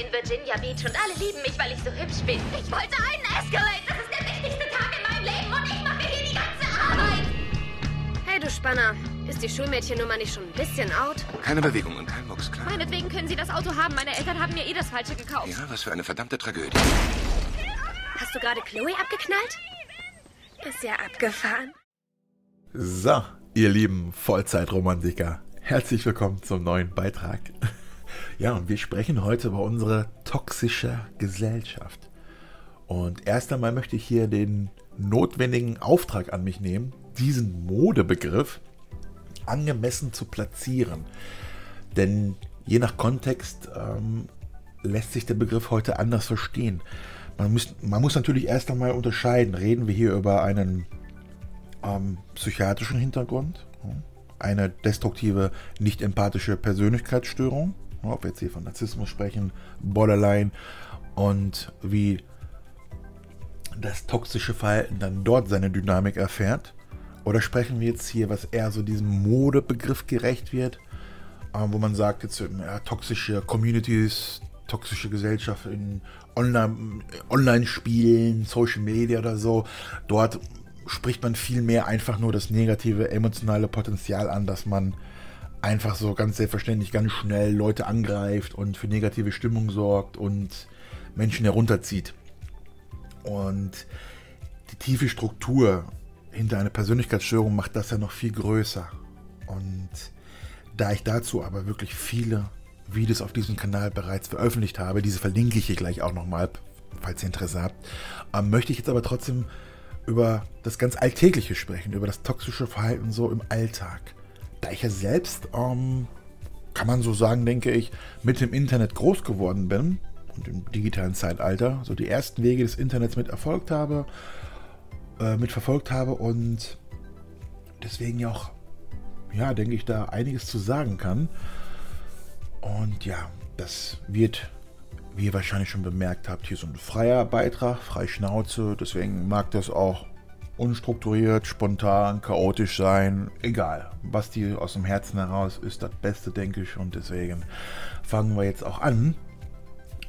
in Virginia Beach und alle lieben mich, weil ich so hübsch bin. Ich wollte einen Escalade. Das ist der wichtigste Tag in meinem Leben und ich mache hier die ganze Arbeit. Hey, du Spanner. Ist die Schulmädchennummer nicht schon ein bisschen out? Keine Bewegung und kein Mucks, klar? Meinetwegen können Sie das Auto haben. Meine Eltern haben mir eh das Falsche gekauft. Ja, was für eine verdammte Tragödie. Hast du gerade Chloe abgeknallt? Ist ja abgefahren. So, ihr lieben Vollzeitromantiker, herzlich willkommen zum neuen Beitrag. Ja, und wir sprechen heute über unsere toxische Gesellschaft. Und erst einmal möchte ich hier den notwendigen Auftrag an mich nehmen, diesen Modebegriff angemessen zu platzieren. Denn je nach Kontext ähm, lässt sich der Begriff heute anders verstehen. Man muss, man muss natürlich erst einmal unterscheiden. Reden wir hier über einen ähm, psychiatrischen Hintergrund, eine destruktive, nicht empathische Persönlichkeitsstörung, ob wir jetzt hier von Narzissmus sprechen, Borderline und wie das toxische Verhalten dann dort seine Dynamik erfährt. Oder sprechen wir jetzt hier, was eher so diesem Modebegriff gerecht wird, ähm, wo man sagt, jetzt ja, toxische Communities, toxische Gesellschaft in Online-Spielen, Online Social Media oder so. Dort spricht man viel mehr einfach nur das negative emotionale Potenzial an, dass man einfach so ganz selbstverständlich ganz schnell Leute angreift und für negative Stimmung sorgt und Menschen herunterzieht. Und die tiefe Struktur hinter einer Persönlichkeitsstörung macht das ja noch viel größer. Und da ich dazu aber wirklich viele Videos auf diesem Kanal bereits veröffentlicht habe, diese verlinke ich hier gleich auch nochmal, falls ihr Interesse habt, ähm, möchte ich jetzt aber trotzdem über das ganz Alltägliche sprechen, über das toxische Verhalten so im Alltag. Da ich ja selbst, ähm, kann man so sagen, denke ich, mit dem Internet groß geworden bin und im digitalen Zeitalter, so die ersten Wege des Internets mit erfolgt habe, äh, mit verfolgt habe und deswegen ja auch, ja, denke ich, da einiges zu sagen kann. Und ja, das wird wie ihr wahrscheinlich schon bemerkt habt, hier so ein freier Beitrag, frei Schnauze. Deswegen mag das auch unstrukturiert, spontan, chaotisch sein. Egal, was dir aus dem Herzen heraus ist, das Beste, denke ich. Und deswegen fangen wir jetzt auch an.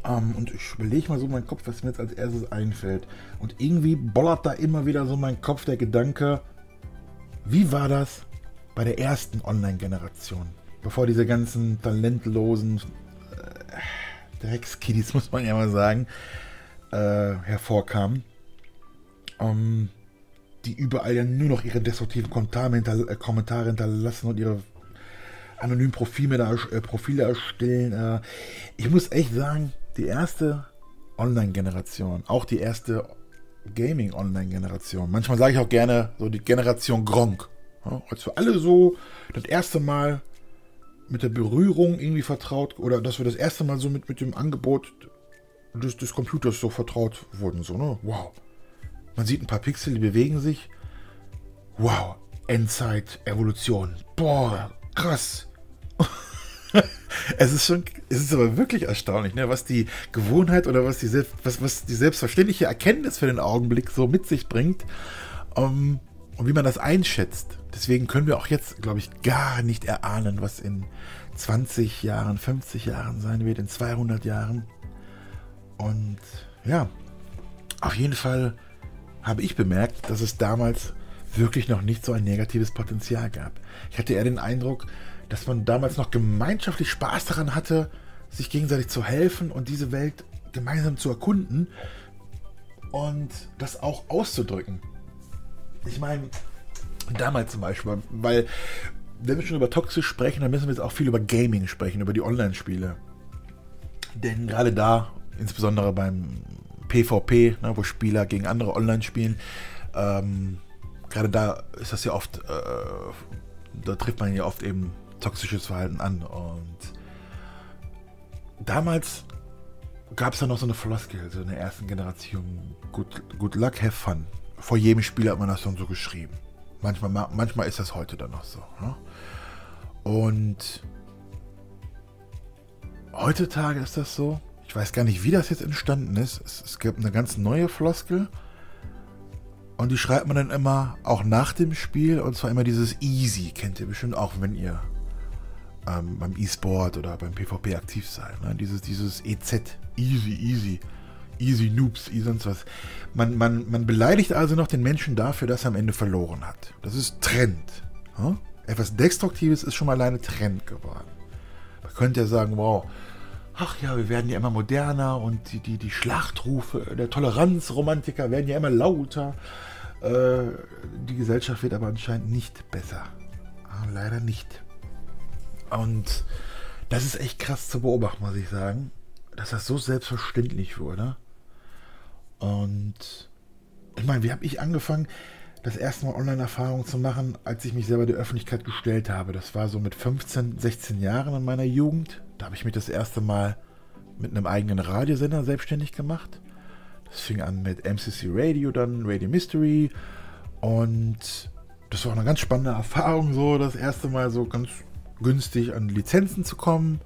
Ähm, und ich überlege mal so meinen Kopf, was mir jetzt als erstes einfällt. Und irgendwie bollert da immer wieder so mein Kopf der Gedanke, wie war das bei der ersten Online-Generation? Bevor diese ganzen talentlosen... Äh, Dreckskiddies, muss man ja mal sagen, äh, hervorkamen. Ähm, die überall ja nur noch ihre destruktiven Kommentare, äh, Kommentare hinterlassen und ihre anonymen Profile, da, äh, Profile erstellen. Äh, ich muss echt sagen, die erste Online-Generation, auch die erste Gaming-Online-Generation, manchmal sage ich auch gerne so die Generation Gronk, ja, als wir alle so das erste Mal mit der Berührung irgendwie vertraut oder dass wir das erste Mal so mit, mit dem Angebot des, des Computers so vertraut wurden. So, ne? Wow. Man sieht ein paar Pixel, die bewegen sich. Wow. Endzeit, Evolution. Boah, krass. es ist schon, es ist aber wirklich erstaunlich, ne, was die Gewohnheit oder was die, was, was die selbstverständliche Erkenntnis für den Augenblick so mit sich bringt. Um, ähm, und wie man das einschätzt. Deswegen können wir auch jetzt, glaube ich, gar nicht erahnen, was in 20 Jahren, 50 Jahren sein wird, in 200 Jahren. Und ja, auf jeden Fall habe ich bemerkt, dass es damals wirklich noch nicht so ein negatives Potenzial gab. Ich hatte eher den Eindruck, dass man damals noch gemeinschaftlich Spaß daran hatte, sich gegenseitig zu helfen und diese Welt gemeinsam zu erkunden und das auch auszudrücken. Ich meine, damals zum Beispiel, weil wenn wir schon über toxisch sprechen, dann müssen wir jetzt auch viel über Gaming sprechen, über die Online-Spiele. Denn gerade da, insbesondere beim PvP, ne, wo Spieler gegen andere online spielen, ähm, gerade da ist das ja oft, äh, da trifft man ja oft eben toxisches Verhalten an. Und damals gab es ja noch so eine Floskel, so in der ersten Generation, good, good luck, have fun vor jedem Spiel hat man das dann so geschrieben. Manchmal, manchmal ist das heute dann noch so. Ne? Und heutzutage ist das so. Weiß gar nicht, wie das jetzt entstanden ist. Es, es gibt eine ganz neue Floskel. Und die schreibt man dann immer auch nach dem Spiel. Und zwar immer dieses Easy. Kennt ihr bestimmt auch, wenn ihr ähm, beim E-Sport oder beim PvP aktiv sein. Ne? Dieses, dieses EZ, easy, easy, easy Noobs, easy sonst was. Man, man, man beleidigt also noch den Menschen dafür, dass er am Ende verloren hat. Das ist Trend. Hm? Etwas Destruktives ist schon mal alleine Trend geworden. Man könnte ja sagen, wow, ach ja, wir werden ja immer moderner und die, die, die Schlachtrufe der Toleranzromantiker werden ja immer lauter. Äh, die Gesellschaft wird aber anscheinend nicht besser. Ah, leider nicht. Und das ist echt krass zu beobachten, muss ich sagen, dass das so selbstverständlich wurde. Und ich meine, wie habe ich angefangen, das erste Mal Online-Erfahrungen zu machen, als ich mich selber der Öffentlichkeit gestellt habe? Das war so mit 15, 16 Jahren in meiner Jugend. Da habe ich mich das erste Mal mit einem eigenen Radiosender selbstständig gemacht. Das fing an mit MCC Radio, dann Radio Mystery. Und das war eine ganz spannende Erfahrung, so das erste Mal so ganz günstig an Lizenzen zu kommen.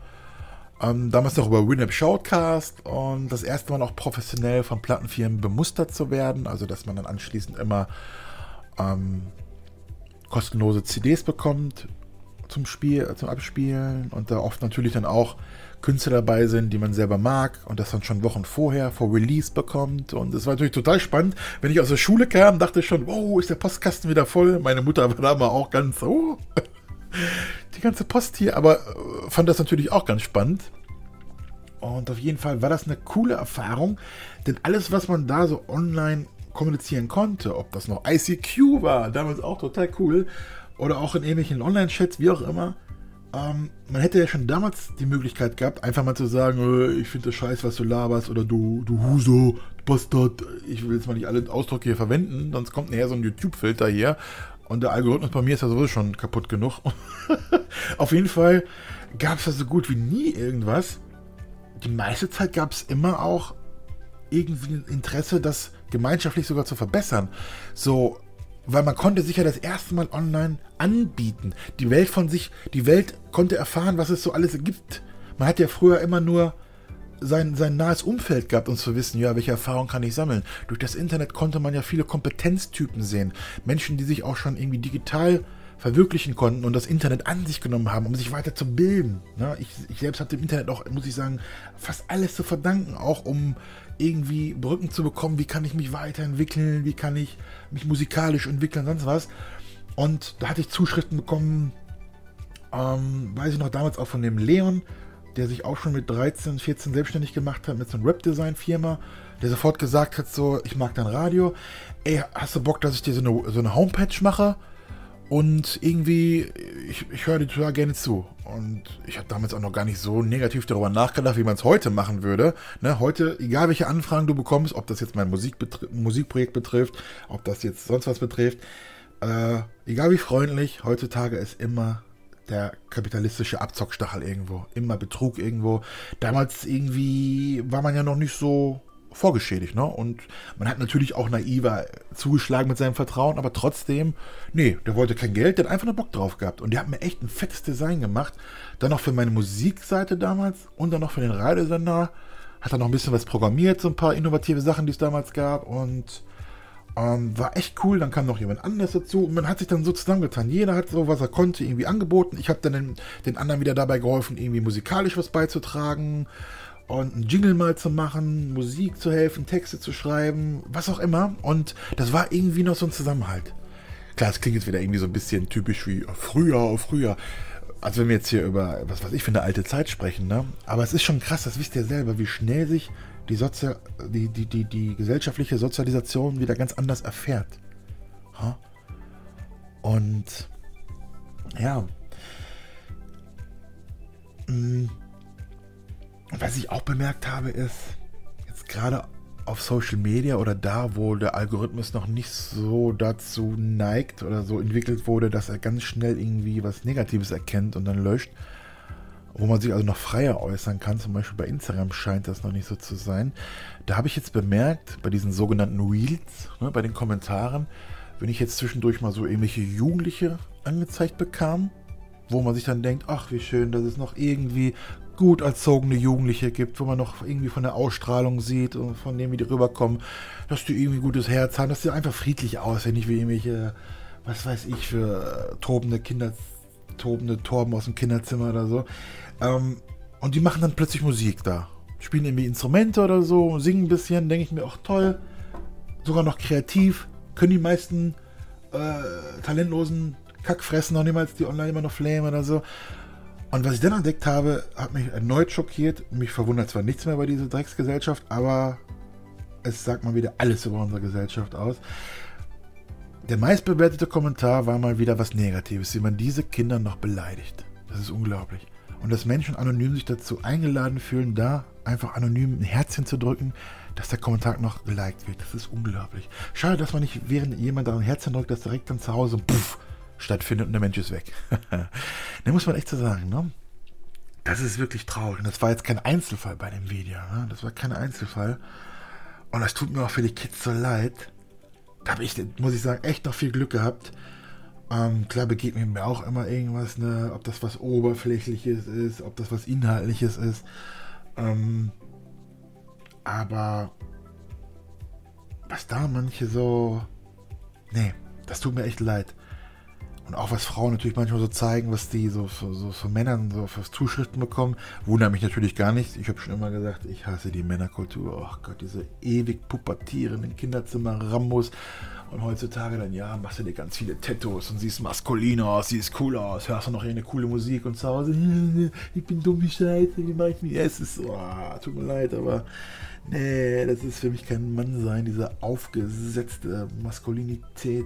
Ähm, damals noch über Winamp Shoutcast und das erste Mal auch professionell von Plattenfirmen bemustert zu werden. Also, dass man dann anschließend immer ähm, kostenlose CDs bekommt zum Spiel, zum Abspielen und da oft natürlich dann auch Künstler dabei sind, die man selber mag und das dann schon Wochen vorher vor Release bekommt. Und es war natürlich total spannend. Wenn ich aus der Schule kam, dachte ich schon, wow, ist der Postkasten wieder voll. Meine Mutter war da mal auch ganz, oh, die ganze Post hier, aber äh, fand das natürlich auch ganz spannend. Und auf jeden Fall war das eine coole Erfahrung, denn alles, was man da so online kommunizieren konnte, ob das noch ICQ war, damals auch total cool, oder auch in ähnlichen Online-Chats, wie auch immer, ähm, man hätte ja schon damals die Möglichkeit gehabt, einfach mal zu sagen, äh, ich finde das scheiße, was du laberst, oder du, du Huso, du Bastard, ich will jetzt mal nicht alle Ausdrücke hier verwenden, sonst kommt nachher so ein YouTube-Filter hier und der Algorithmus bei mir ist ja sowieso schon kaputt genug. Auf jeden Fall gab es da so gut wie nie irgendwas. Die meiste Zeit gab es immer auch irgendwie ein Interesse, das gemeinschaftlich sogar zu verbessern. So, weil man konnte sich ja das erste Mal online anbieten. Die Welt von sich, die Welt konnte erfahren, was es so alles gibt. Man hat ja früher immer nur sein, sein nahes Umfeld gehabt, um zu wissen, ja, welche Erfahrung kann ich sammeln. Durch das Internet konnte man ja viele Kompetenztypen sehen. Menschen, die sich auch schon irgendwie digital verwirklichen konnten und das Internet an sich genommen haben, um sich weiter zu bilden. Ja, ich, ich selbst habe dem Internet auch, muss ich sagen, fast alles zu verdanken, auch um irgendwie Brücken zu bekommen, wie kann ich mich weiterentwickeln, wie kann ich mich musikalisch entwickeln, sonst was. Und da hatte ich Zuschriften bekommen, ähm, weiß ich noch damals auch von dem Leon, der sich auch schon mit 13, 14 selbstständig gemacht hat mit so einer Rap-Design-Firma, der sofort gesagt hat, so, ich mag dein Radio, ey, hast du Bock, dass ich dir so eine, so eine Homepage mache? Und irgendwie, ich, ich höre dir total gerne zu. Und ich habe damals auch noch gar nicht so negativ darüber nachgedacht, wie man es heute machen würde. Ne, heute, egal welche Anfragen du bekommst, ob das jetzt mein Musikbetri Musikprojekt betrifft, ob das jetzt sonst was betrifft, äh, egal wie freundlich, heutzutage ist immer der kapitalistische Abzockstachel irgendwo. Immer Betrug irgendwo. Damals irgendwie war man ja noch nicht so vorgeschädigt, ne? Und man hat natürlich auch naiver zugeschlagen mit seinem Vertrauen, aber trotzdem, nee, der wollte kein Geld, der hat einfach nur Bock drauf gehabt. Und der hat mir echt ein fettes Design gemacht. Dann noch für meine Musikseite damals und dann noch für den Radiosender. Hat er noch ein bisschen was programmiert, so ein paar innovative Sachen, die es damals gab. Und ähm, war echt cool. Dann kam noch jemand anderes dazu. Und man hat sich dann so zusammengetan. Jeder hat so, was er konnte, irgendwie angeboten. Ich habe dann den, den anderen wieder dabei geholfen, irgendwie musikalisch was beizutragen und einen Jingle mal zu machen, Musik zu helfen, Texte zu schreiben, was auch immer. Und das war irgendwie noch so ein Zusammenhalt. Klar, es klingt jetzt wieder irgendwie so ein bisschen typisch wie früher, früher. Also wenn wir jetzt hier über, was weiß ich, für eine alte Zeit sprechen, ne? Aber es ist schon krass, das wisst ihr selber, wie schnell sich die, Sozi die, die, die, die gesellschaftliche Sozialisation wieder ganz anders erfährt. Und ja. Mh, was ich auch bemerkt habe, ist, jetzt gerade auf Social Media oder da, wo der Algorithmus noch nicht so dazu neigt oder so entwickelt wurde, dass er ganz schnell irgendwie was Negatives erkennt und dann löscht, wo man sich also noch freier äußern kann, zum Beispiel bei Instagram scheint das noch nicht so zu sein. Da habe ich jetzt bemerkt, bei diesen sogenannten Reels, ne, bei den Kommentaren, wenn ich jetzt zwischendurch mal so irgendwelche Jugendliche angezeigt bekam, wo man sich dann denkt, ach wie schön, dass es noch irgendwie gut erzogene Jugendliche gibt, wo man noch irgendwie von der Ausstrahlung sieht und von dem, wie die rüberkommen, dass die irgendwie gutes Herz haben, dass die einfach friedlich aussehen, nicht wie irgendwelche, was weiß ich, für äh, tobende Kinder, tobende Torben aus dem Kinderzimmer oder so. Ähm, und die machen dann plötzlich Musik da. Spielen irgendwie Instrumente oder so, singen ein bisschen, denke ich mir, auch toll. Sogar noch kreativ. Können die meisten äh, talentlosen Kackfressen noch niemals die online immer noch flamen oder so. Und was ich dann entdeckt habe, hat mich erneut schockiert. Mich verwundert zwar nichts mehr bei dieser Drecksgesellschaft, aber es sagt mal wieder alles über unsere Gesellschaft aus. Der meistbewertete Kommentar war mal wieder was Negatives, wie man diese Kinder noch beleidigt. Das ist unglaublich. Und dass Menschen anonym sich dazu eingeladen fühlen, da einfach anonym ein Herzchen zu drücken, dass der Kommentar noch geliked wird. Das ist unglaublich. Schade, dass man nicht, während jemand da ein Herzchen drückt, das direkt dann zu Hause puff, stattfindet und der Mensch ist weg. da muss man echt so sagen, ne? Das ist wirklich traurig. Und das war jetzt kein Einzelfall bei dem Video. Ne? Das war kein Einzelfall. Und das tut mir auch für die Kids so leid. Da habe ich, muss ich sagen, echt noch viel Glück gehabt. Ähm, klar begegnet mir auch immer irgendwas, ne? ob das was Oberflächliches ist, ob das was Inhaltliches ist. Ähm, aber was da manche so. Nee, das tut mir echt leid. Und auch was Frauen natürlich manchmal so zeigen, was die so, so, so von Männern so für Zuschriften bekommen, wundert mich natürlich gar nicht. Ich habe schon immer gesagt, ich hasse die Männerkultur. Oh Gott, diese ewig pubertierenden Kinderzimmer Rambos. Und heutzutage dann, ja, machst du dir ganz viele Tattoos und siehst maskulin aus, siehst cool aus, hörst du noch eine coole Musik und zu Hause, ich bin dumm wie Scheiße, wie mach ich mich? Ja, es ist so, oh, tut mir leid, aber nee, das ist für mich kein Mann sein, diese aufgesetzte Maskulinität.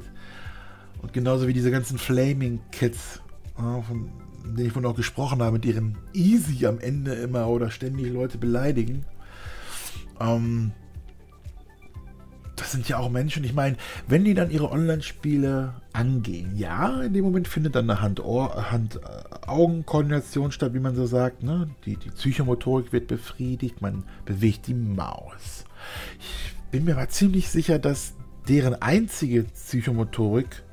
Und genauso wie diese ganzen Flaming Kids, von denen ich vorhin auch gesprochen habe, mit ihren Easy am Ende immer oder ständig Leute beleidigen. Ähm, das sind ja auch Menschen. Ich meine, wenn die dann ihre Online-Spiele angehen, ja, in dem Moment findet dann eine Hand-Augen-Koordination statt, wie man so sagt. Ne? Die, die Psychomotorik wird befriedigt, man bewegt die Maus. Ich bin mir aber ziemlich sicher, dass deren einzige Psychomotorik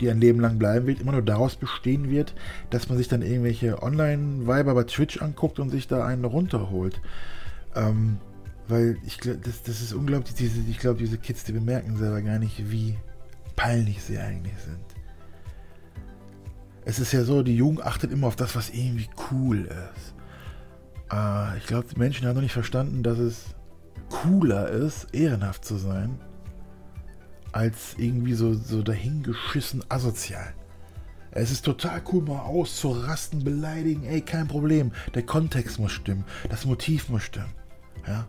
die ein Leben lang bleiben wird, immer nur daraus bestehen wird, dass man sich dann irgendwelche Online-Weiber bei Twitch anguckt und sich da einen runterholt. Ähm, weil ich glaube, das, das ist unglaublich, diese, ich glaube, diese Kids, die bemerken selber gar nicht, wie peinlich sie eigentlich sind. Es ist ja so, die Jugend achtet immer auf das, was irgendwie cool ist. Äh, ich glaube, die Menschen haben noch nicht verstanden, dass es cooler ist, ehrenhaft zu sein, als irgendwie so, so dahingeschissen asozial. Es ist total cool, mal auszurasten, beleidigen, ey, kein Problem. Der Kontext muss stimmen, das Motiv muss stimmen. Ja?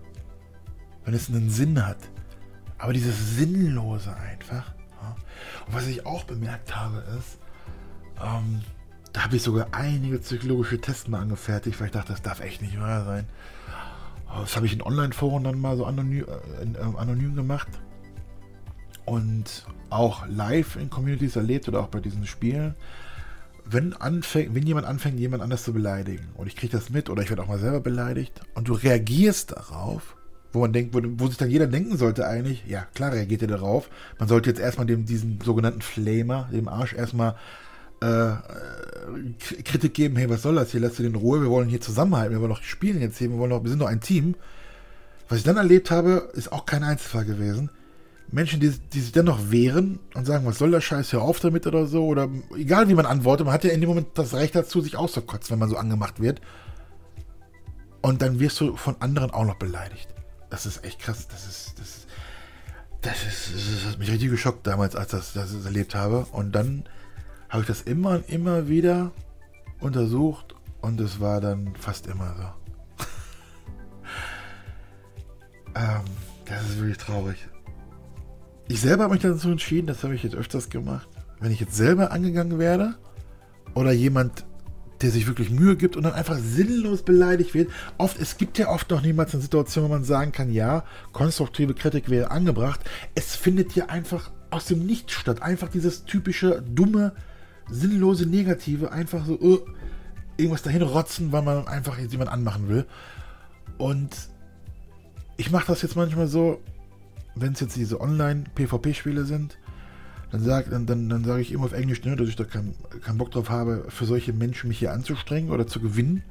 Wenn es einen Sinn hat. Aber dieses Sinnlose einfach. Ja? Und was ich auch bemerkt habe, ist, ähm, da habe ich sogar einige psychologische Tests mal angefertigt, weil ich dachte, das darf echt nicht wahr sein. Das habe ich in Online-Foren dann mal so anonym, äh, anonym gemacht und auch live in Communities erlebt oder auch bei diesen Spielen, wenn, anfängt, wenn jemand anfängt, jemand anders zu beleidigen und ich kriege das mit oder ich werde auch mal selber beleidigt und du reagierst darauf, wo man denkt, wo, wo, sich dann jeder denken sollte eigentlich, ja klar reagiert er darauf, man sollte jetzt erstmal dem, diesem sogenannten Flamer, dem Arsch erstmal äh, Kritik geben, hey, was soll das hier, lass dir in Ruhe, wir wollen hier zusammenhalten, wir wollen noch spielen jetzt hier, wir, wollen noch, wir sind doch ein Team. Was ich dann erlebt habe, ist auch kein Einzelfall gewesen. Menschen, die, die sich dennoch wehren und sagen, was soll der Scheiß, hör auf damit oder so, oder egal wie man antwortet, man hat ja in dem Moment das Recht dazu, sich auszukotzen, wenn man so angemacht wird. Und dann wirst du von anderen auch noch beleidigt. Das ist echt krass. Das ist, das ist, das ist, das hat mich richtig geschockt damals, als ich das, das erlebt habe. Und dann habe ich das immer und immer wieder untersucht und es war dann fast immer so. ähm, das ist wirklich traurig. Ich selber habe mich dazu entschieden, das habe ich jetzt öfters gemacht. Wenn ich jetzt selber angegangen werde oder jemand, der sich wirklich Mühe gibt und dann einfach sinnlos beleidigt wird. Oft, es gibt ja oft noch niemals eine Situation, wo man sagen kann, ja, konstruktive Kritik wäre angebracht. Es findet ja einfach aus dem Nichts statt. Einfach dieses typische, dumme, sinnlose Negative, einfach so uh, irgendwas dahin rotzen, weil man einfach jetzt jemand anmachen will. Und ich mache das jetzt manchmal so, wenn es jetzt diese Online-PvP-Spiele sind, dann sage dann, dann, dann sag ich immer auf Englisch, ne, dass ich da keinen kein Bock drauf habe, für solche Menschen mich hier anzustrengen oder zu gewinnen.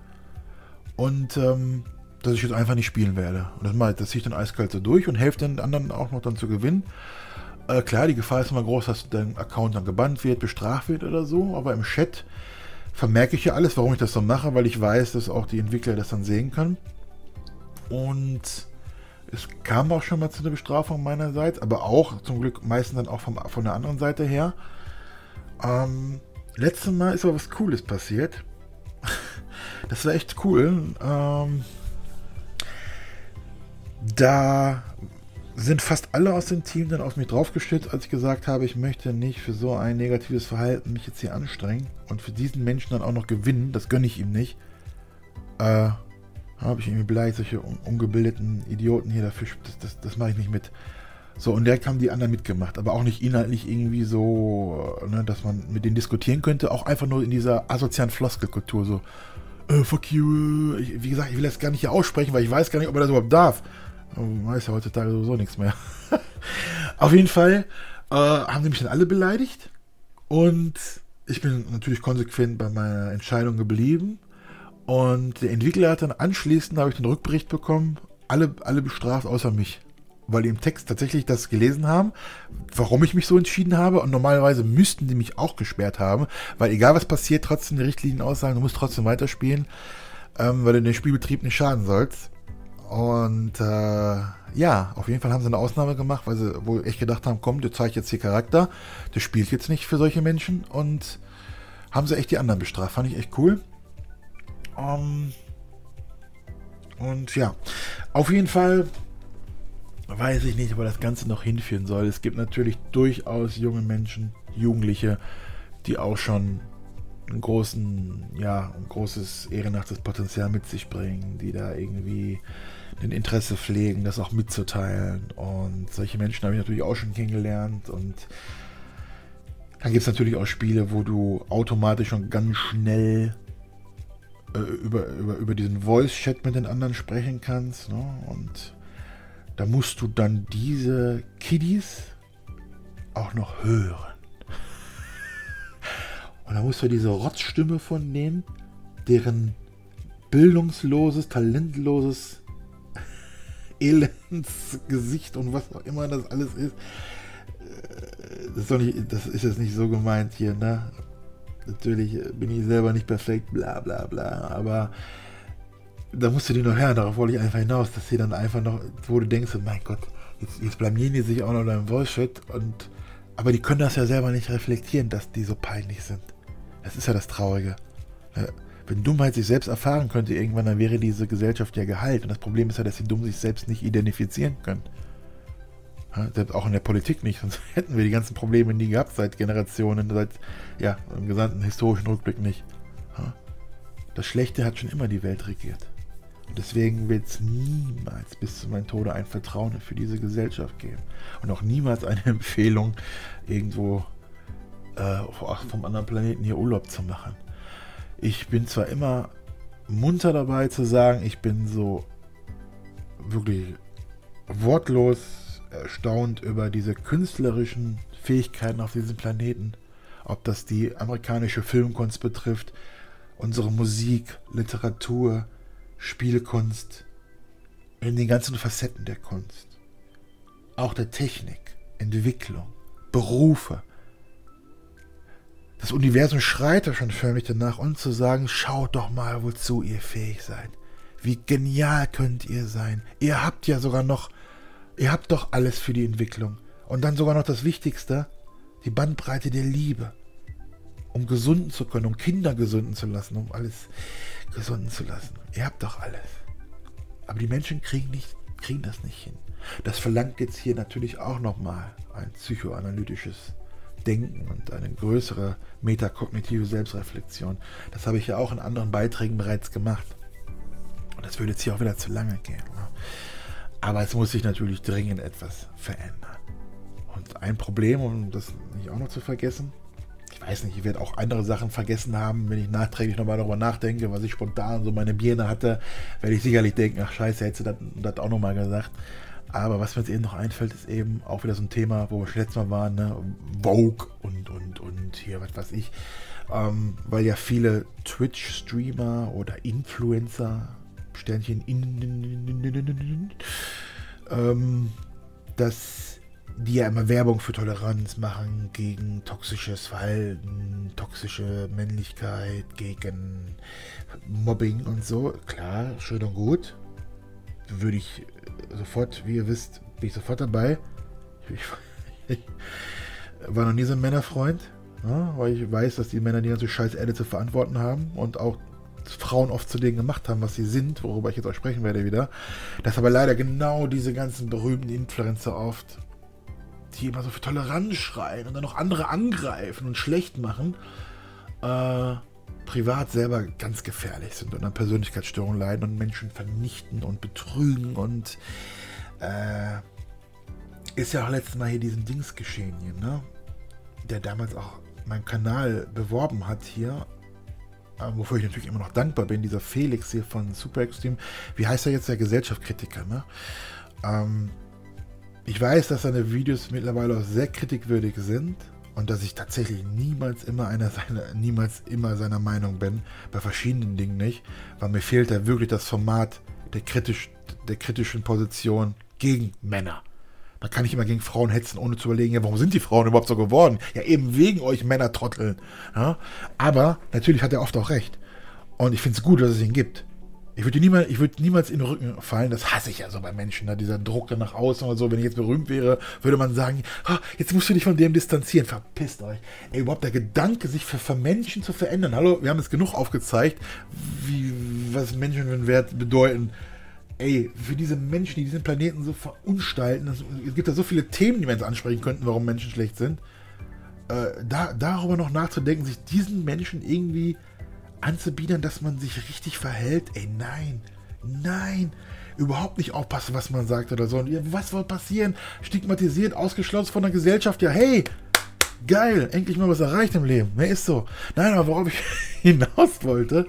Und ähm, dass ich jetzt einfach nicht spielen werde. Und das, das ziehe ich dann eiskalt so durch und helfe den anderen auch noch dann zu gewinnen. Äh, klar, die Gefahr ist immer groß, dass dein Account dann gebannt wird, bestraft wird oder so, aber im Chat vermerke ich ja alles, warum ich das so mache, weil ich weiß, dass auch die Entwickler das dann sehen können. Und es kam auch schon mal zu einer Bestrafung meinerseits, aber auch zum Glück meistens dann auch vom, von der anderen Seite her. Ähm, letztes Mal ist aber was Cooles passiert. Das war echt cool. Ähm, da sind fast alle aus dem Team dann auf mich draufgestützt, als ich gesagt habe, ich möchte nicht für so ein negatives Verhalten mich jetzt hier anstrengen und für diesen Menschen dann auch noch gewinnen. Das gönne ich ihm nicht. Äh, habe ich irgendwie beleidigt, solche ungebildeten Idioten hier dafür, das, das, das mache ich nicht mit. So, und direkt haben die anderen mitgemacht, aber auch nicht inhaltlich irgendwie so, ne, dass man mit denen diskutieren könnte, auch einfach nur in dieser asozialen Floskelkultur, so, äh, fuck you, ich, wie gesagt, ich will das gar nicht hier aussprechen, weil ich weiß gar nicht, ob man das überhaupt darf. Man weiß ja heutzutage sowieso nichts mehr. Auf jeden Fall äh, haben sie mich dann alle beleidigt und ich bin natürlich konsequent bei meiner Entscheidung geblieben und der Entwickler hat dann anschließend, habe ich den Rückbericht bekommen, alle, alle bestraft außer mich. Weil die im Text tatsächlich das gelesen haben, warum ich mich so entschieden habe. Und normalerweise müssten die mich auch gesperrt haben, weil egal was passiert, trotzdem die Richtlinien aussagen, du musst trotzdem weiterspielen, ähm, weil du den Spielbetrieb nicht schaden sollst. Und äh, ja, auf jeden Fall haben sie eine Ausnahme gemacht, weil sie wohl echt gedacht haben, komm, du zeigst jetzt hier Charakter, das spielt jetzt nicht für solche Menschen und haben sie echt die anderen bestraft. Fand ich echt cool. Um, ähm, und ja, auf jeden Fall weiß ich nicht, wo das Ganze noch hinführen soll. Es gibt natürlich durchaus junge Menschen, Jugendliche, die auch schon einen großen, ja, ein großes ehrenhaftes Potenzial mit sich bringen, die da irgendwie ein Interesse pflegen, das auch mitzuteilen. Und solche Menschen habe ich natürlich auch schon kennengelernt. Und dann gibt es natürlich auch Spiele, wo du automatisch schon ganz schnell äh, über, über, über diesen Voice-Chat mit den anderen sprechen kannst. Ne? Und da musst du dann diese Kiddies auch noch hören. Und da musst du diese Rotzstimme von denen, deren bildungsloses, talentloses Elendsgesicht und was auch immer das alles ist. Äh, das ist, nicht, das ist jetzt nicht so gemeint hier, ne? Natürlich bin ich selber nicht perfekt, bla bla bla, aber da musst du die noch hören, darauf wollte ich einfach hinaus, dass sie dann einfach noch, wo du denkst, mein Gott, jetzt, jetzt blamieren die sich auch noch in Voice-Chat und aber die können das ja selber nicht reflektieren, dass die so peinlich sind. Das ist ja das Traurige. Wenn Dummheit sich selbst erfahren könnte irgendwann, dann wäre diese Gesellschaft ja geheilt. Und das Problem ist ja, dass die Dumm sich selbst nicht identifizieren können. Selbst auch in der Politik nicht, sonst hätten wir die ganzen Probleme nie gehabt seit Generationen, seit ja, im gesamten historischen Rückblick nicht. Das Schlechte hat schon immer die Welt regiert. Und deswegen wird es niemals bis zu meinem Tode ein Vertrauen für diese Gesellschaft geben. Und auch niemals eine Empfehlung, irgendwo äh, vom anderen Planeten hier Urlaub zu machen. Ich bin zwar immer munter dabei zu sagen, ich bin so wirklich wortlos erstaunt über diese künstlerischen Fähigkeiten auf diesem Planeten. Ob das die amerikanische Filmkunst betrifft, unsere Musik, Literatur, Spielkunst, in den ganzen Facetten der Kunst. Auch der Technik, Entwicklung, Berufe. Das Universum schreit da schon förmlich danach, uns zu sagen, schaut doch mal, wozu ihr fähig seid. Wie genial könnt ihr sein. Ihr habt ja sogar noch Ihr habt doch alles für die Entwicklung. Und dann sogar noch das Wichtigste, die Bandbreite der Liebe. Um gesunden zu können, um Kinder gesunden zu lassen, um alles gesunden zu lassen. Ihr habt doch alles. Aber die Menschen kriegen, nicht, kriegen das nicht hin. Das verlangt jetzt hier natürlich auch nochmal ein psychoanalytisches Denken und eine größere metakognitive Selbstreflexion. Das habe ich ja auch in anderen Beiträgen bereits gemacht. Und das würde jetzt hier auch wieder zu lange gehen. Ne? Aber es muss sich natürlich dringend etwas verändern. Und ein Problem, um das nicht auch noch zu vergessen, ich weiß nicht, ich werde auch andere Sachen vergessen haben, wenn ich nachträglich nochmal darüber nachdenke, was ich spontan so meine Birne hatte, werde ich sicherlich denken, ach scheiße, hätte das, das auch nochmal gesagt. Aber was mir jetzt eben noch einfällt, ist eben auch wieder so ein Thema, wo wir schon letztes Mal waren, ne? Vogue und, und, und hier, was weiß ich. Ähm, weil ja viele Twitch-Streamer oder Influencer Sternchen in, ähm, dass die ja immer Werbung für Toleranz machen, gegen toxisches Verhalten, toxische Männlichkeit, gegen Mobbing und so. Klar, schön und gut. Würde ich sofort, wie ihr wisst, bin ich sofort dabei. Ich, war noch nie so ein Männerfreund, ja, weil ich weiß, dass die Männer die ganze scheiß Erde zu verantworten haben und auch Frauen oft zu denen gemacht haben, was sie sind, worüber ich jetzt auch sprechen werde wieder. Dass aber leider genau diese ganzen berühmten Influencer oft, die immer so für Toleranz schreien und dann noch andere angreifen und schlecht machen, äh, privat selber ganz gefährlich sind und an Persönlichkeitsstörungen leiden und Menschen vernichten und betrügen und äh, ist ja auch letztes Mal hier diesen Dings geschehen hier, ne? Der damals auch meinen Kanal beworben hat hier wofür ich natürlich immer noch dankbar bin, dieser Felix hier von Super Extreme, wie heißt er jetzt, der Gesellschaftskritiker, ne? Ähm, ich weiß, dass seine Videos mittlerweile auch sehr kritikwürdig sind und dass ich tatsächlich niemals immer einer seiner, niemals immer seiner Meinung bin, bei verschiedenen Dingen nicht, weil mir fehlt da wirklich das Format der, kritisch, der kritischen Position gegen Männer. Da kann ich immer gegen Frauen hetzen, ohne zu überlegen, ja, warum sind die Frauen überhaupt so geworden? Ja, eben wegen euch Männertrotteln. Ja? Aber natürlich hat er oft auch recht. Und ich finde es gut, dass es ihn gibt. Ich würde niemals, würd niemals in den Rücken fallen, das hasse ich ja so bei Menschen, ne? dieser Druck dann nach außen oder so. Wenn ich jetzt berühmt wäre, würde man sagen, oh, jetzt musst du dich von dem distanzieren. Verpisst euch. Ey, überhaupt der Gedanke, sich für, für Menschen zu verändern. Hallo, wir haben es genug aufgezeigt, wie, was Menschen für Wert bedeuten ey, für diese Menschen, die diesen Planeten so verunstalten, es gibt da so viele Themen, die wir jetzt ansprechen könnten, warum Menschen schlecht sind. Äh, da, darüber noch nachzudenken, sich diesen Menschen irgendwie anzubieten, dass man sich richtig verhält, ey, nein, nein, überhaupt nicht aufpassen, was man sagt oder so. Und was soll passieren? Stigmatisiert, ausgeschlossen von der Gesellschaft, ja, hey, geil, endlich mal was erreicht im Leben. Wer ist so? Nein, aber worauf ich hinaus wollte,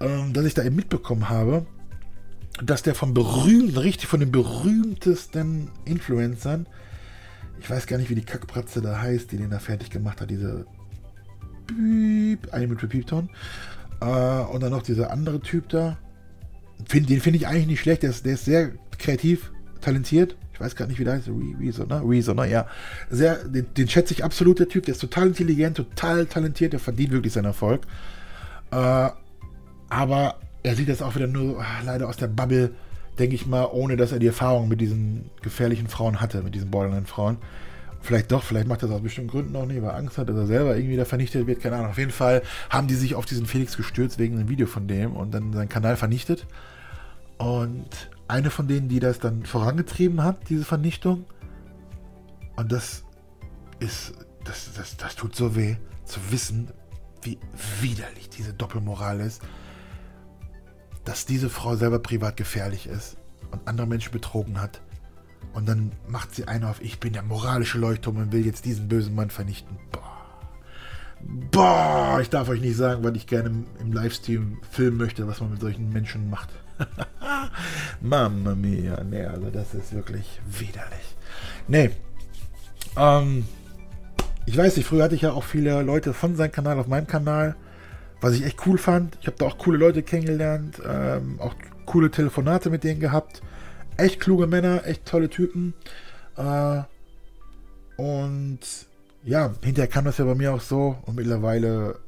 ähm, dass ich da eben mitbekommen habe, dass der von berühmten, richtig von den berühmtesten Influencern, ich weiß gar nicht, wie die Kackbratze da heißt, die den da fertig gemacht hat, diese Piep, mit Piepton. Äh, und dann noch dieser andere Typ da. Find, den finde ich eigentlich nicht schlecht, der ist, der ist sehr kreativ, talentiert. Ich weiß gar nicht, wie der heißt. Rezo, ne? Rezo, ne? Ja. Sehr, den, den schätze ich absolut, der Typ. Der ist total intelligent, total talentiert. Der verdient wirklich seinen Erfolg. Äh, aber er sieht das auch wieder nur ach, leider aus der Bubble, denke ich mal, ohne dass er die Erfahrung mit diesen gefährlichen Frauen hatte, mit diesen Borderline-Frauen. Vielleicht doch, vielleicht macht er das aus bestimmten Gründen noch nicht, weil er Angst hat, dass er selber irgendwie da vernichtet wird, keine Ahnung. Auf jeden Fall haben die sich auf diesen Felix gestürzt wegen einem Video von dem und dann seinen Kanal vernichtet. Und eine von denen, die das dann vorangetrieben hat, diese Vernichtung, und das ist, das, das, das tut so weh, zu wissen, wie widerlich diese Doppelmoral ist dass diese Frau selber privat gefährlich ist und andere Menschen betrogen hat. Und dann macht sie einen auf, ich bin der moralische Leuchtturm und will jetzt diesen bösen Mann vernichten. Boah. Boah, ich darf euch nicht sagen, was ich gerne im, im Livestream filmen möchte, was man mit solchen Menschen macht. Mamma mia, nee, also das ist wirklich widerlich. Nee. Ähm, ich weiß nicht, früher hatte ich ja auch viele Leute von seinem Kanal auf meinem Kanal was ich echt cool fand. Ich habe da auch coole Leute kennengelernt, ähm, auch coole Telefonate mit denen gehabt. Echt kluge Männer, echt tolle Typen. Äh, und ja, hinterher kam das ja bei mir auch so und mittlerweile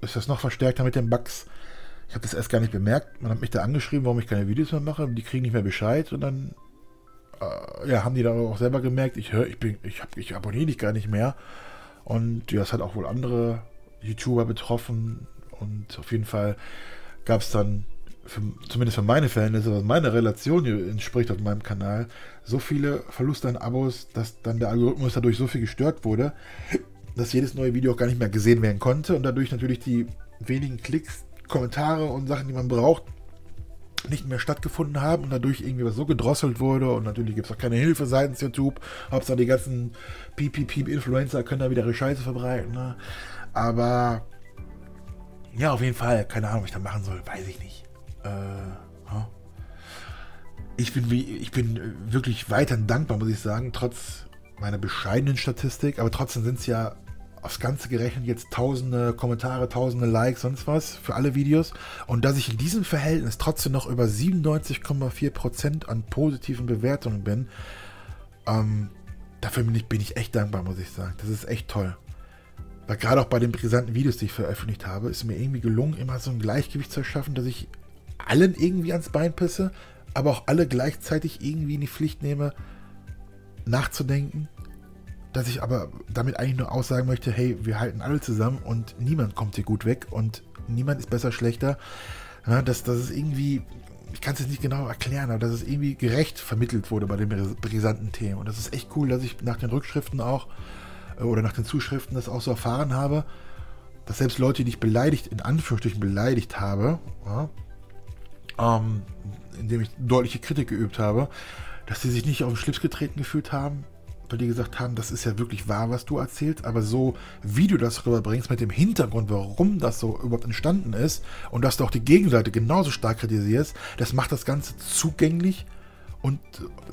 ist das noch verstärkter mit den Bugs. Ich habe das erst gar nicht bemerkt. Man hat mich da angeschrieben, warum ich keine Videos mehr mache. Die kriegen nicht mehr Bescheid und dann äh, ja, haben die da auch selber gemerkt, ich höre, ich bin, ich, hab, ich abonniere dich gar nicht mehr. Und ja, es hat auch wohl andere YouTuber betroffen und auf jeden Fall gab es dann, für, zumindest für meine Verhältnisse, was meine Relation entspricht auf meinem Kanal, so viele Verluste an Abos, dass dann der Algorithmus dadurch so viel gestört wurde, dass jedes neue Video auch gar nicht mehr gesehen werden konnte und dadurch natürlich die wenigen Klicks, Kommentare und Sachen, die man braucht, nicht mehr stattgefunden haben und dadurch irgendwie was so gedrosselt wurde und natürlich gibt es auch keine Hilfe seitens YouTube. Hauptsache die ganzen Piep-Piep-Piep-Influencer können da wieder ihre Scheiße verbreiten. Ne? Aber ja, auf jeden Fall. Keine Ahnung, was ich da machen soll. Weiß ich nicht. Äh, ich bin, ich bin wirklich weiterhin dankbar, muss ich sagen, trotz meiner bescheidenen Statistik. Aber trotzdem sind es ja aufs Ganze gerechnet jetzt tausende Kommentare, tausende Likes, sonst was für alle Videos. Und dass ich in diesem Verhältnis trotzdem noch über 97,4% an positiven Bewertungen bin, ähm, dafür bin ich, bin ich echt dankbar, muss ich sagen. Das ist echt toll. Weil gerade auch bei den brisanten Videos, die ich veröffentlicht habe, ist mir irgendwie gelungen, immer so ein Gleichgewicht zu schaffen, dass ich allen irgendwie ans Bein pisse, aber auch alle gleichzeitig irgendwie in die Pflicht nehme, nachzudenken. Dass ich aber damit eigentlich nur aussagen möchte, hey, wir halten alle zusammen und niemand kommt hier gut weg und niemand ist besser, schlechter. Ja, dass, dass es irgendwie, ich kann es jetzt nicht genau erklären, aber dass es irgendwie gerecht vermittelt wurde bei den brisanten Themen. Und das ist echt cool, dass ich nach den Rückschriften auch oder nach den Zuschriften das auch so erfahren habe, dass selbst Leute, die ich beleidigt, in Anführungsstrichen beleidigt habe, ja, ähm, indem ich deutliche Kritik geübt habe, dass sie sich nicht auf den Schlips getreten gefühlt haben, weil die gesagt haben, das ist ja wirklich wahr, was du erzählst, aber so, wie du das rüberbringst, mit dem Hintergrund, warum das so überhaupt entstanden ist und dass du auch die Gegenseite genauso stark kritisierst, das macht das Ganze zugänglich und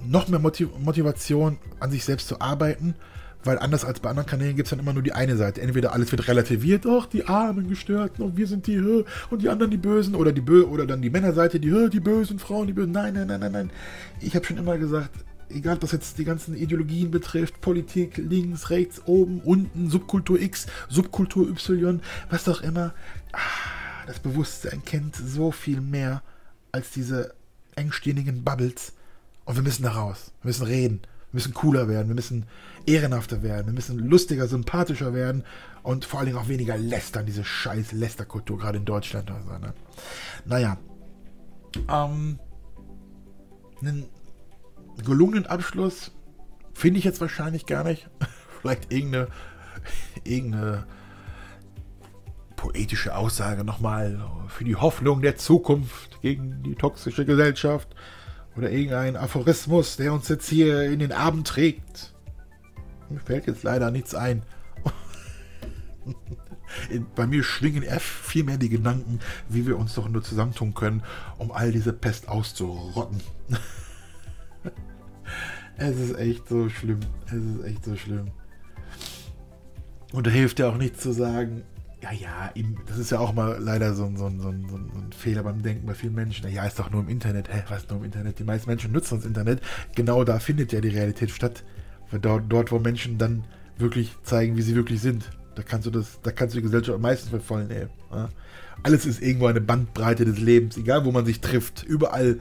noch mehr Motiv Motivation, an sich selbst zu arbeiten weil anders als bei anderen Kanälen gibt es dann immer nur die eine Seite. Entweder alles wird relativiert, ach, die Armen Gestörten und wir sind die Hö und die anderen die Bösen oder die Bö oder dann die Männerseite, die Hö, die bösen Frauen, die bösen. Nein, nein, nein, nein, nein. Ich habe schon immer gesagt, egal was jetzt die ganzen Ideologien betrifft, Politik, links, rechts, oben, unten, Subkultur X, Subkultur Y, was auch immer, ah, das Bewusstsein kennt so viel mehr als diese engstirnigen Bubbles. Und wir müssen da raus. Wir müssen reden. Wir müssen cooler werden, wir müssen ehrenhafter werden, wir müssen lustiger, sympathischer werden und vor allen Dingen auch weniger lästern, diese scheiß Lästerkultur, gerade in Deutschland. Also, ne? Naja. Ähm, einen gelungenen Abschluss finde ich jetzt wahrscheinlich gar nicht. Vielleicht irgendeine, irgendeine poetische Aussage nochmal für die Hoffnung der Zukunft gegen die toxische Gesellschaft. Oder irgendein Aphorismus, der uns jetzt hier in den Abend trägt. Mir fällt jetzt leider nichts ein. Bei mir schwingen eher viel mehr die Gedanken, wie wir uns doch nur zusammentun können, um all diese Pest auszurotten. es ist echt so schlimm. Es ist echt so schlimm. Und da hilft ja auch nichts zu sagen, ja, ja, das ist ja auch mal leider so ein, so, ein, so, ein, so ein, Fehler beim Denken bei vielen Menschen. Ja, ist doch nur im Internet. Hä, was nur im Internet? Die meisten Menschen nutzen das Internet. Genau da findet ja die Realität statt. Dort, dort, wo Menschen dann wirklich zeigen, wie sie wirklich sind, da kannst du das, da kannst du die Gesellschaft meistens für voll nehmen. Ja? Alles ist irgendwo eine Bandbreite des Lebens, egal wo man sich trifft. Überall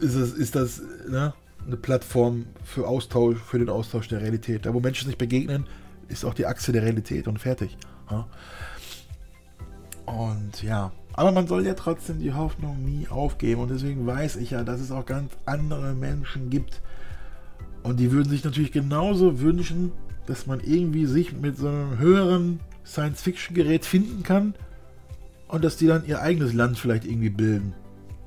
ist, es, ist das ne, eine Plattform für Austausch, für den Austausch der Realität. Da wo Menschen sich begegnen, ist auch die Achse der Realität und fertig. Ja? Und ja, aber man soll ja trotzdem die Hoffnung nie aufgeben. Und deswegen weiß ich ja, dass es auch ganz andere Menschen gibt. Und die würden sich natürlich genauso wünschen, dass man irgendwie sich mit so einem höheren Science-Fiction-Gerät finden kann und dass die dann ihr eigenes Land vielleicht irgendwie bilden.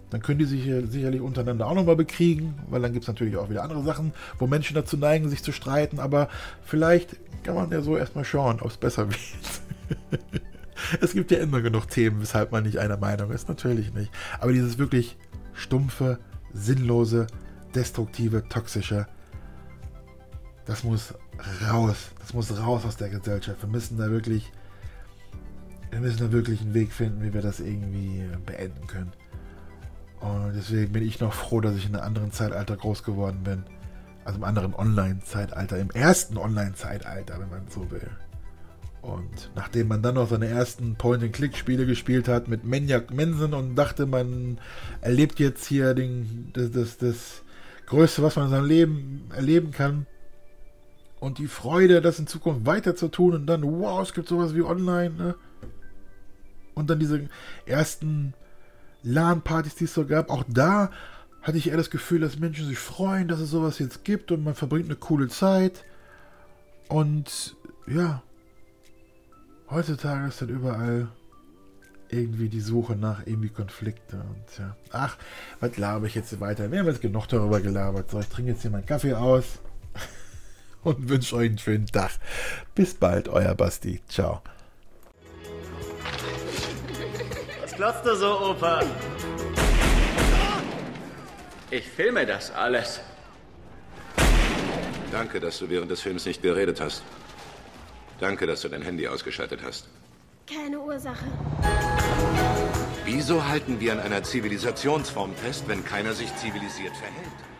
Dann können die sich sicherlich untereinander auch nochmal bekriegen, weil dann gibt es natürlich auch wieder andere Sachen, wo Menschen dazu neigen, sich zu streiten. Aber vielleicht kann man ja so erstmal schauen, ob es besser wird. Es gibt ja immer genug Themen, weshalb man nicht einer Meinung ist. Natürlich nicht. Aber dieses wirklich stumpfe, sinnlose, destruktive, toxische, das muss raus. Das muss raus aus der Gesellschaft. Wir müssen da wirklich, wir müssen da wirklich einen Weg finden, wie wir das irgendwie beenden können. Und deswegen bin ich noch froh, dass ich in einem anderen Zeitalter groß geworden bin. Also im anderen Online-Zeitalter, im ersten Online-Zeitalter, wenn man so will. Und nachdem man dann noch seine ersten Point-and-Click-Spiele gespielt hat mit Maniac Mensen und dachte, man erlebt jetzt hier den, das, das, das Größte, was man in seinem Leben erleben kann. Und die Freude, das in Zukunft weiter zu tun und dann, wow, es gibt sowas wie online. Ne? Und dann diese ersten LAN-Partys, die es so gab, auch da hatte ich eher das Gefühl, dass Menschen sich freuen, dass es sowas jetzt gibt und man verbringt eine coole Zeit. Und ja, Heutzutage ist dann überall irgendwie die Suche nach irgendwie Konflikte und ja. Ach, was laber ich jetzt weiter? Wir haben jetzt genug darüber gelabert. So, ich trinke jetzt hier meinen Kaffee aus und wünsche euch einen schönen Tag. Bis bald, euer Basti. Ciao. Was klotzt du so, Opa? Ich filme das alles. Danke, dass du während des Films nicht geredet hast. Danke, dass du dein Handy ausgeschaltet hast. Keine Ursache. Wieso halten wir an einer Zivilisationsform fest, wenn keiner sich zivilisiert verhält?